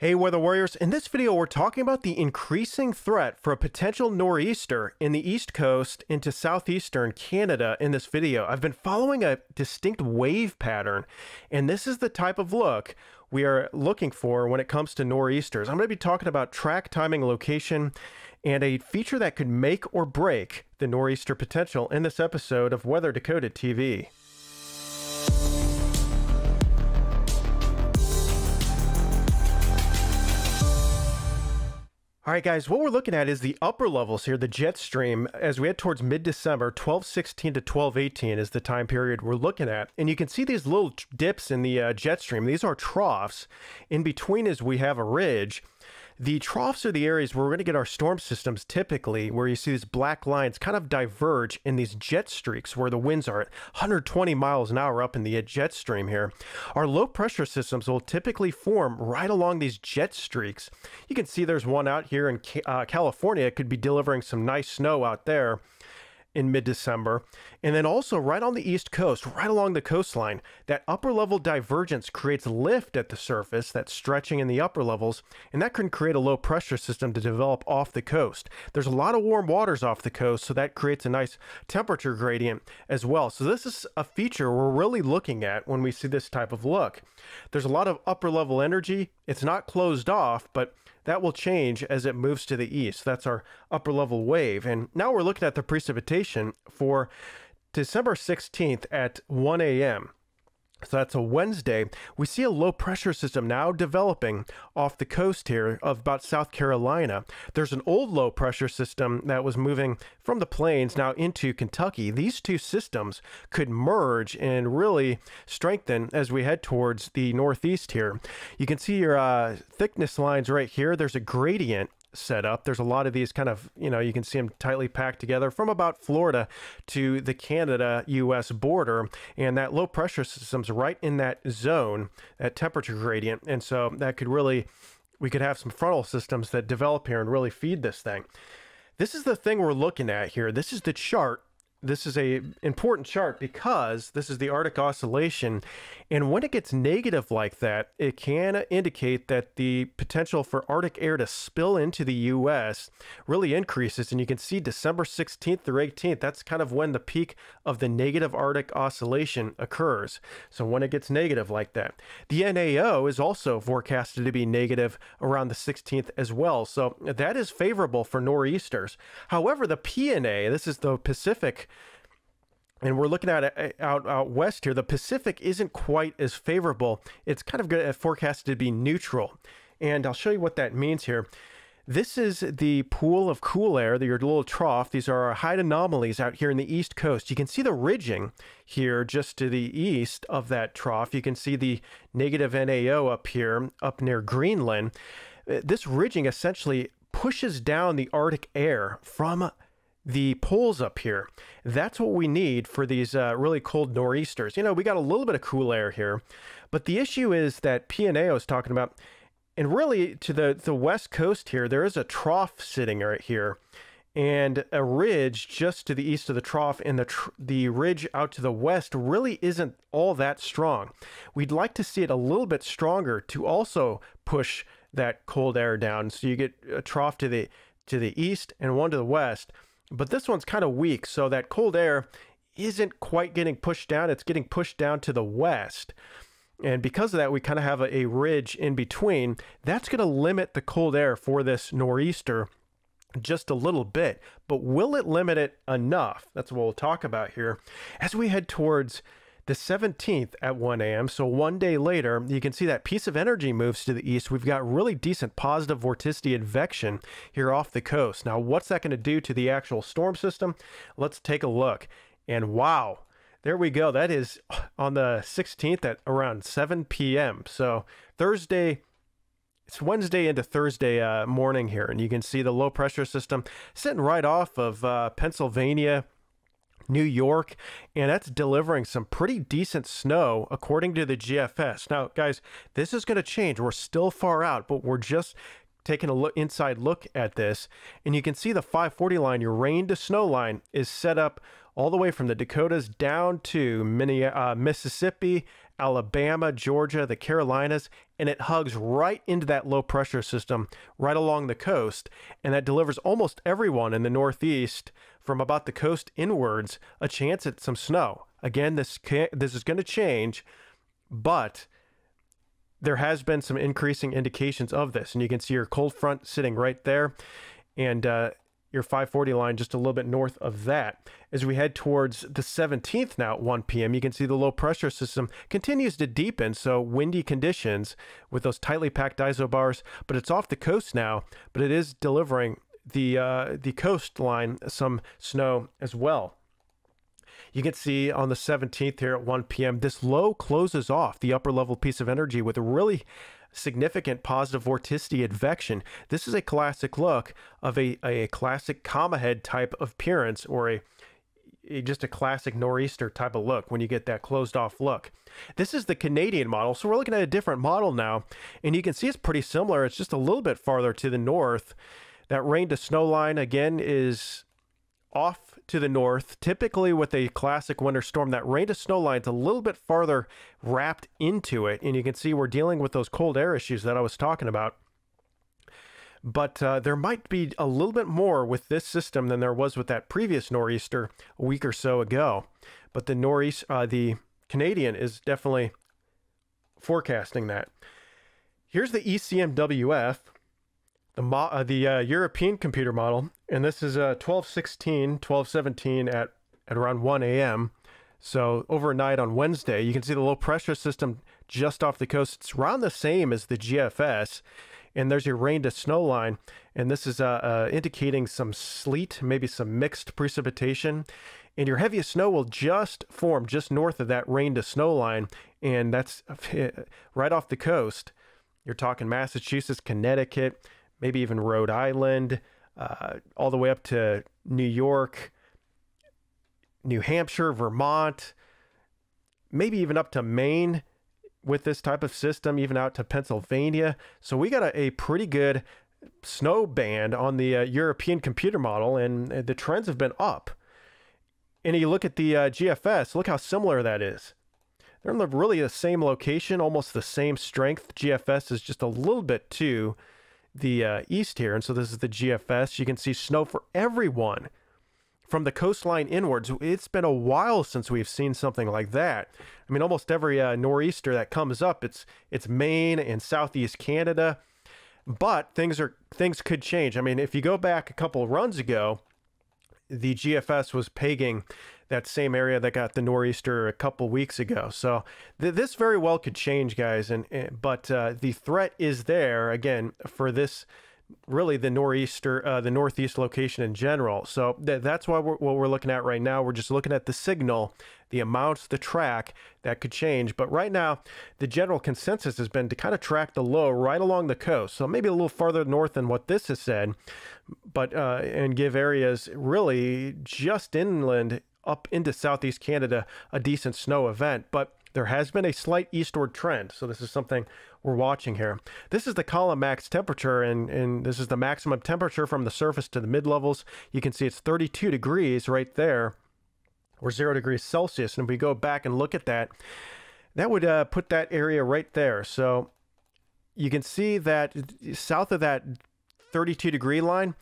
Hey Weather Warriors, in this video we're talking about the increasing threat for a potential nor'easter in the east coast into southeastern Canada in this video. I've been following a distinct wave pattern and this is the type of look we are looking for when it comes to nor'easters. I'm going to be talking about track timing location and a feature that could make or break the nor'easter potential in this episode of Weather Decoded TV. All right, guys, what we're looking at is the upper levels here, the jet stream, as we head towards mid-December, 1216 to 1218 is the time period we're looking at. And you can see these little dips in the uh, jet stream. These are troughs. In between is we have a ridge. The troughs are the areas where we're going to get our storm systems typically, where you see these black lines kind of diverge in these jet streaks where the winds are at 120 miles an hour up in the jet stream here. Our low pressure systems will typically form right along these jet streaks. You can see there's one out here in uh, California. It could be delivering some nice snow out there in mid December. And then also right on the East Coast, right along the coastline, that upper level divergence creates lift at the surface, that stretching in the upper levels, and that can create a low pressure system to develop off the coast. There's a lot of warm waters off the coast, so that creates a nice temperature gradient as well. So this is a feature we're really looking at when we see this type of look. There's a lot of upper level energy. It's not closed off, but that will change as it moves to the east. That's our upper level wave. And now we're looking at the precipitation for December 16th at 1 a.m. So that's a Wednesday. We see a low pressure system now developing off the coast here of about South Carolina. There's an old low pressure system that was moving from the plains now into Kentucky. These two systems could merge and really strengthen as we head towards the northeast here. You can see your uh, thickness lines right here. There's a gradient set up. There's a lot of these kind of, you know, you can see them tightly packed together from about Florida to the Canada US border. And that low pressure system's right in that zone, that temperature gradient. And so that could really, we could have some frontal systems that develop here and really feed this thing. This is the thing we're looking at here. This is the chart this is a important chart because this is the Arctic oscillation and when it gets negative like that it can indicate that the potential for Arctic air to spill into the US really increases and you can see December 16th through 18th that's kind of when the peak of the negative Arctic oscillation occurs. So when it gets negative like that the NAO is also forecasted to be negative around the 16th as well. So that is favorable for nor'easters. However the PNA this is the Pacific and we're looking at it uh, out out west here. The Pacific isn't quite as favorable. It's kind of uh, forecasted to be neutral, and I'll show you what that means here. This is the pool of cool air, your little trough. These are our height anomalies out here in the east coast. You can see the ridging here just to the east of that trough. You can see the negative NAO up here, up near Greenland. Uh, this ridging essentially pushes down the Arctic air from the poles up here. That's what we need for these uh, really cold nor'easters. You know, we got a little bit of cool air here, but the issue is that PNA was talking about, and really to the, the west coast here, there is a trough sitting right here and a ridge just to the east of the trough and the tr the ridge out to the west really isn't all that strong. We'd like to see it a little bit stronger to also push that cold air down so you get a trough to the to the east and one to the west but this one's kind of weak, so that cold air isn't quite getting pushed down. It's getting pushed down to the west. And because of that, we kind of have a, a ridge in between. That's going to limit the cold air for this nor'easter just a little bit. But will it limit it enough? That's what we'll talk about here. As we head towards the 17th at 1 a.m., so one day later, you can see that piece of energy moves to the east. We've got really decent positive vorticity advection here off the coast. Now, what's that going to do to the actual storm system? Let's take a look. And wow, there we go. That is on the 16th at around 7 p.m. So Thursday, it's Wednesday into Thursday uh, morning here, and you can see the low pressure system sitting right off of uh, Pennsylvania New York, and that's delivering some pretty decent snow according to the GFS. Now, guys, this is going to change. We're still far out, but we're just taking a look inside look at this, and you can see the 540 line, your rain to snow line, is set up all the way from the Dakotas down to uh, Mississippi, Alabama, Georgia, the Carolinas, and it hugs right into that low pressure system right along the coast. And that delivers almost everyone in the Northeast from about the coast inwards a chance at some snow. Again, this, this is going to change, but there has been some increasing indications of this. And you can see your cold front sitting right there. And uh, your 540 line just a little bit north of that. As we head towards the 17th now at 1 p.m., you can see the low pressure system continues to deepen, so windy conditions with those tightly packed isobars, but it's off the coast now, but it is delivering the uh, the coastline some snow as well. You can see on the 17th here at 1 p.m., this low closes off the upper level piece of energy with a really significant positive vorticity advection. This is a classic look of a, a classic comma head type of appearance or a, a just a classic nor'easter type of look when you get that closed off look. This is the Canadian model, so we're looking at a different model now, and you can see it's pretty similar. It's just a little bit farther to the north. That rain to snow line again is off to the north. Typically, with a classic winter storm, that rain to snow line's a little bit farther wrapped into it. And you can see we're dealing with those cold air issues that I was talking about. But uh, there might be a little bit more with this system than there was with that previous nor'easter a week or so ago. But the nor'east, uh, the Canadian is definitely forecasting that. Here's the ECMWF the, mo- uh, the uh, European computer model, and this is uh, 1216, 1217 at, at around 1 a.m. So overnight on Wednesday, you can see the low pressure system just off the coast. It's around the same as the GFS, and there's your rain to snow line, and this is uh, uh, indicating some sleet, maybe some mixed precipitation. And your heaviest snow will just form just north of that rain to snow line, and that's right off the coast. You're talking Massachusetts, Connecticut, maybe even Rhode Island, uh, all the way up to New York, New Hampshire, Vermont, maybe even up to Maine with this type of system, even out to Pennsylvania. So we got a, a pretty good snow band on the uh, European computer model, and the trends have been up. And you look at the uh, GFS, look how similar that is. They're in the, really the same location, almost the same strength. GFS is just a little bit too the uh, east here. And so this is the GFS. You can see snow for everyone from the coastline inwards. It's been a while since we've seen something like that. I mean, almost every uh, nor'easter that comes up, it's it's Maine and southeast Canada. But things are things could change. I mean, if you go back a couple runs ago, the GFS was pegging that same area that got the nor'easter a couple weeks ago. So th- this very well could change, guys. And, and but uh, the threat is there again for this really the nor'easter, uh, the northeast location in general. So th- that's why we're, what we're looking at right now. We're just looking at the signal, the amounts, the track that could change. But right now, the general consensus has been to kind of track the low right along the coast. So maybe a little farther north than what this has said, but uh, and give areas really just inland up into southeast Canada a decent snow event, but there has been a slight eastward trend. So this is something we're watching here. This is the column max temperature, and, and this is the maximum temperature from the surface to the mid levels. You can see it's 32 degrees right there, or zero degrees Celsius. And if we go back and look at that, that would uh, put that area right there. So you can see that south of that 32 degree line,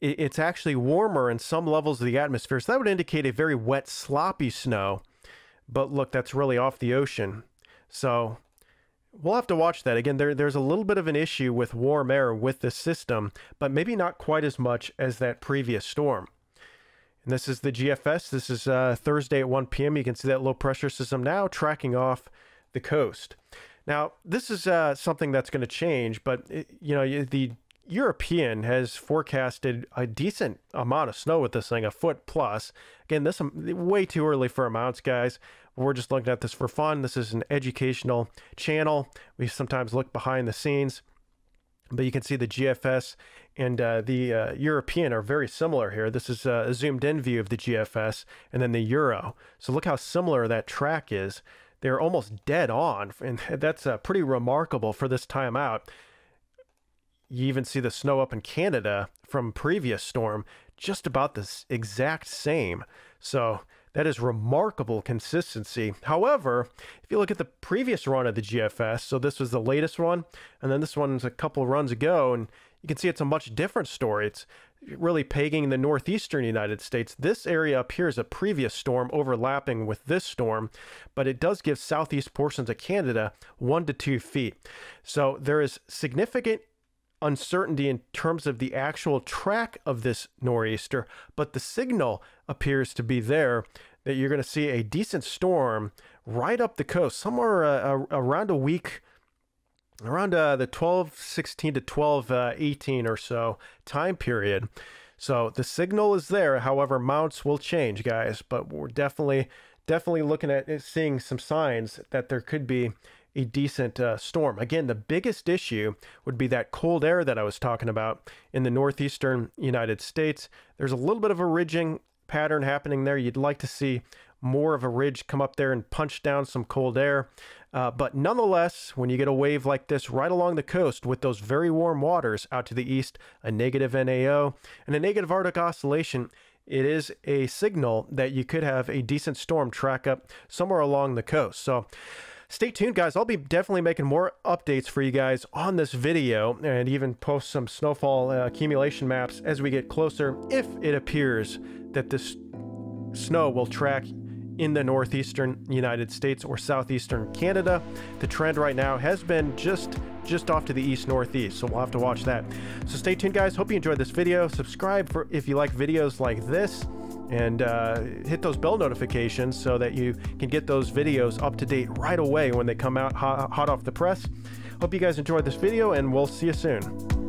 it's actually warmer in some levels of the atmosphere. So that would indicate a very wet, sloppy snow. But look, that's really off the ocean. So we'll have to watch that. Again, there, there's a little bit of an issue with warm air with this system, but maybe not quite as much as that previous storm. And this is the GFS. This is uh, Thursday at 1 p.m. You can see that low pressure system now tracking off the coast. Now, this is uh, something that's going to change, but it, you know the European has forecasted a decent amount of snow with this thing, a foot plus. Again, this is um, way too early for amounts, guys. We're just looking at this for fun. This is an educational channel. We sometimes look behind the scenes, but you can see the GFS and uh, the uh, European are very similar here. This is uh, a zoomed in view of the GFS and then the Euro. So look how similar that track is. They're almost dead on, and that's uh, pretty remarkable for this time out you even see the snow up in Canada from previous storm just about the exact same. So That is remarkable consistency. However, if you look at the previous run of the GFS, so this was the latest one, and then this one's a couple runs ago, and you can see it's a much different story. It's really pegging the northeastern United States. This area up here is a previous storm overlapping with this storm, but it does give southeast portions of Canada one to two feet. So there is significant uncertainty in terms of the actual track of this nor'easter, but the signal appears to be there that you're going to see a decent storm right up the coast, somewhere uh, around a week around uh, the 12 16 to 12 uh, 18 or so time period. So the signal is there. However, mounts will change, guys. But we're definitely definitely looking at seeing some signs that there could be a decent uh, storm. Again, the biggest issue would be that cold air that I was talking about in the northeastern United States. There's a little bit of a ridging pattern happening there. You'd like to see more of a ridge come up there and punch down some cold air. Uh, but nonetheless, when you get a wave like this right along the coast with those very warm waters out to the east, a negative NAO, and a negative Arctic oscillation, it is a signal that you could have a decent storm track up somewhere along the coast. So stay tuned, guys. I'll be definitely making more updates for you guys on this video and even post some snowfall uh, accumulation maps as we get closer if it appears that this snow will track in the northeastern United States or southeastern Canada. The trend right now has been just just off to the east northeast, so we'll have to watch that. So stay tuned, guys. Hope you enjoyed this video. Subscribe for if you like videos like this and uh, hit those bell notifications so that you can get those videos up to date right away when they come out hot, hot off the press. Hope you guys enjoyed this video, and we'll see you soon.